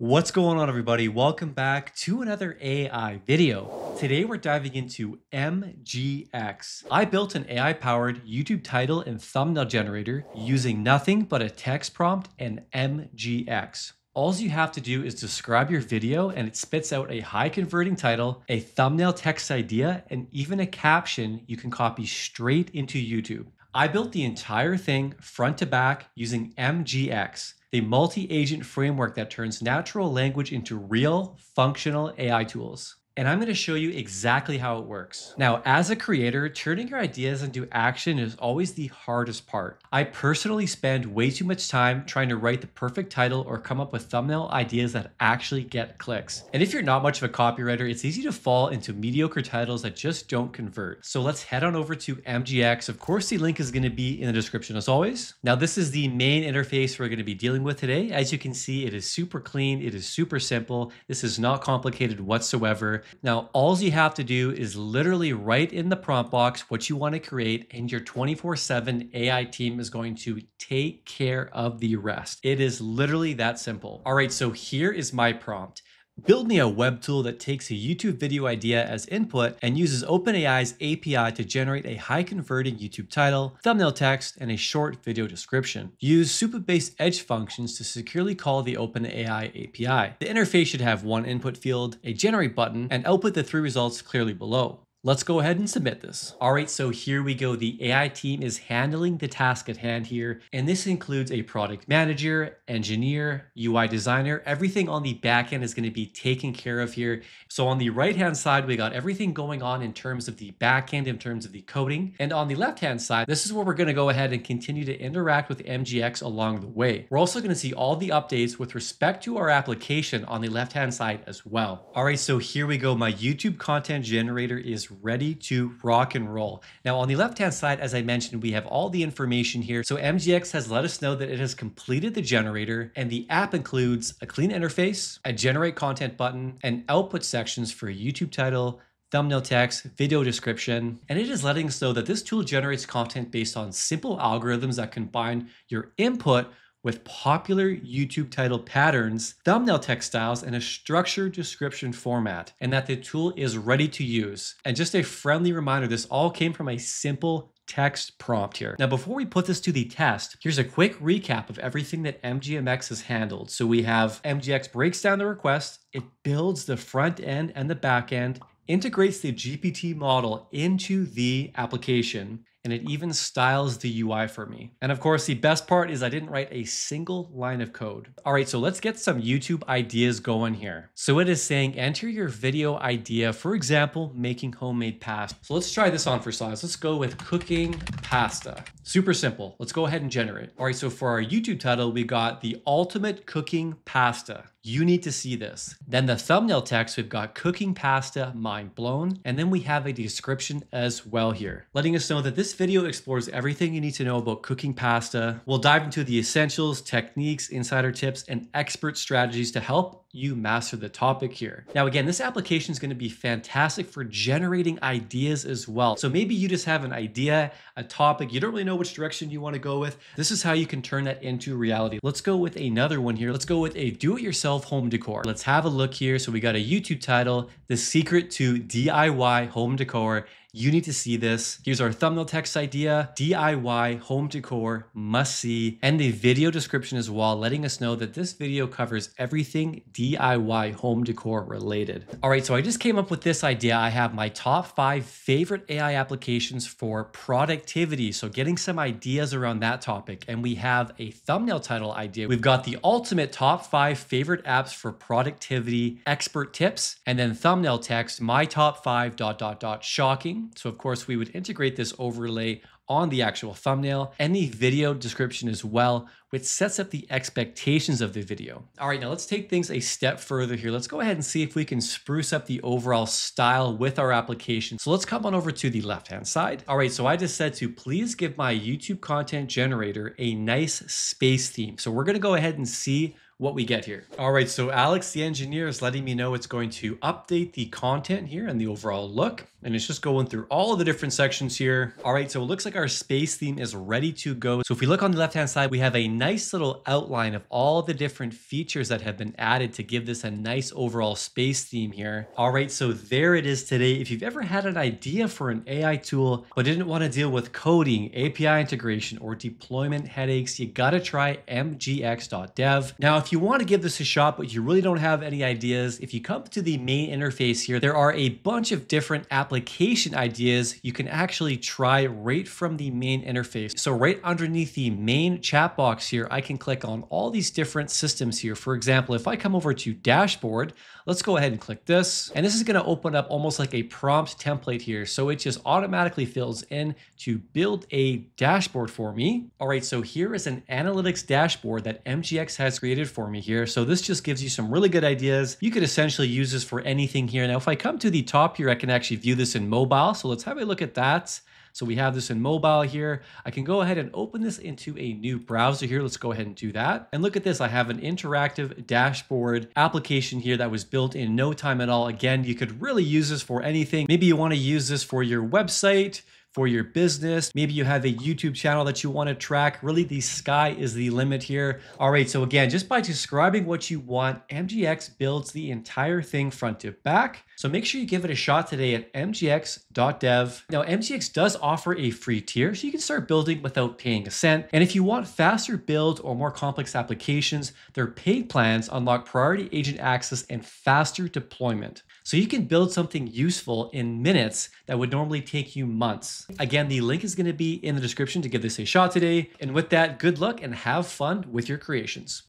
What's going on everybody? Welcome back to another AI video. Today we're diving into MGX. I built an AI powered YouTube title and thumbnail generator using nothing but a text prompt and MGX. All you have to do is describe your video and it spits out a high converting title, a thumbnail text idea, and even a caption you can copy straight into YouTube. I built the entire thing front to back using MGX the multi agent framework that turns natural language into real, functional AI tools and I'm going to show you exactly how it works. Now, as a creator, turning your ideas into action is always the hardest part. I personally spend way too much time trying to write the perfect title or come up with thumbnail ideas that actually get clicks. And if you're not much of a copywriter, it's easy to fall into mediocre titles that just don't convert. So let's head on over to MGX. Of course, the link is going to be in the description as always. Now, this is the main interface we're going to be dealing with today. As you can see, it is super clean. It is super simple. This is not complicated whatsoever. Now, all you have to do is literally write in the prompt box what you want to create, and your 24 7 AI team is going to take care of the rest. It is literally that simple. All right, so here is my prompt. Build me a web tool that takes a YouTube video idea as input and uses OpenAI's API to generate a high converting YouTube title, thumbnail text, and a short video description. Use Supabase edge functions to securely call the OpenAI API. The interface should have one input field, a generate button, and output the three results clearly below. Let's go ahead and submit this. All right, so here we go. The AI team is handling the task at hand here, and this includes a product manager, engineer, UI designer. Everything on the back end is going to be taken care of here. So on the right-hand side, we got everything going on in terms of the back end, in terms of the coding. And on the left-hand side, this is where we're going to go ahead and continue to interact with MGX along the way. We're also going to see all the updates with respect to our application on the left-hand side as well. All right, so here we go. My YouTube content generator is ready to rock and roll. Now on the left-hand side, as I mentioned, we have all the information here. So MGX has let us know that it has completed the generator and the app includes a clean interface, a generate content button, and output sections for YouTube title, thumbnail text, video description, and it is letting us know that this tool generates content based on simple algorithms that combine your input with popular YouTube title patterns, thumbnail text styles, and a structured description format, and that the tool is ready to use. And just a friendly reminder, this all came from a simple text prompt here. Now, before we put this to the test, here's a quick recap of everything that MGMX has handled. So we have MGX breaks down the request, it builds the front end and the back end, integrates the GPT model into the application, and it even styles the UI for me. And of course, the best part is I didn't write a single line of code. All right, so let's get some YouTube ideas going here. So it is saying enter your video idea, for example, making homemade pasta. So let's try this on for size. Let's go with cooking pasta. Super simple. Let's go ahead and generate. All right, so for our YouTube title, we got the ultimate cooking pasta. You need to see this. Then the thumbnail text, we've got cooking pasta, mind blown. And then we have a description as well here, letting us know that this video explores everything you need to know about cooking pasta. We'll dive into the essentials, techniques, insider tips, and expert strategies to help you master the topic here. Now, again, this application is going to be fantastic for generating ideas as well. So maybe you just have an idea, a topic, you don't really know which direction you want to go with. This is how you can turn that into reality. Let's go with another one here. Let's go with a do-it-yourself home decor. Let's have a look here. So we got a YouTube title, The Secret to DIY Home Decor. You need to see this. Here's our thumbnail text idea, DIY, home decor, must see, and the video description as well, letting us know that this video covers everything DIY home decor related. All right, so I just came up with this idea. I have my top five favorite AI applications for productivity. So getting some ideas around that topic. And we have a thumbnail title idea. We've got the ultimate top five favorite apps for productivity, expert tips, and then thumbnail text, my top five dot dot dot shocking so of course we would integrate this overlay on the actual thumbnail and the video description as well, which sets up the expectations of the video. All right, now let's take things a step further here. Let's go ahead and see if we can spruce up the overall style with our application. So let's come on over to the left-hand side. All right, so I just said to please give my YouTube content generator a nice space theme. So we're gonna go ahead and see what we get here. All right, so Alex, the engineer, is letting me know it's going to update the content here and the overall look. And it's just going through all of the different sections here. All right, so it looks like our space theme is ready to go. So if we look on the left-hand side, we have a nice little outline of all the different features that have been added to give this a nice overall space theme here. All right, so there it is today. If you've ever had an idea for an AI tool, but didn't want to deal with coding, API integration, or deployment headaches, you gotta try mgx.dev. Now, if you want to give this a shot, but you really don't have any ideas, if you come to the main interface here, there are a bunch of different application ideas you can actually try right from the main interface. So right underneath the main chat box here, I can click on all these different systems here. For example, if I come over to dashboard, let's go ahead and click this. And this is gonna open up almost like a prompt template here. So it just automatically fills in to build a dashboard for me. All right, so here is an analytics dashboard that MGX has created for me here. So this just gives you some really good ideas. You could essentially use this for anything here. Now, if I come to the top here, I can actually view this in mobile. So let's have a look at that. So we have this in mobile here. I can go ahead and open this into a new browser here. Let's go ahead and do that. And look at this. I have an interactive dashboard application here that was built in no time at all. Again, you could really use this for anything. Maybe you want to use this for your website, for your business. Maybe you have a YouTube channel that you want to track. Really, the sky is the limit here. All right, so again, just by describing what you want, MGX builds the entire thing front to back. So make sure you give it a shot today at mgx.dev. Now, MGX does offer a free tier, so you can start building without paying a cent. And if you want faster build or more complex applications, their paid plans unlock priority agent access and faster deployment. So you can build something useful in minutes that would normally take you months. Again, the link is going to be in the description to give this a shot today. And with that, good luck and have fun with your creations.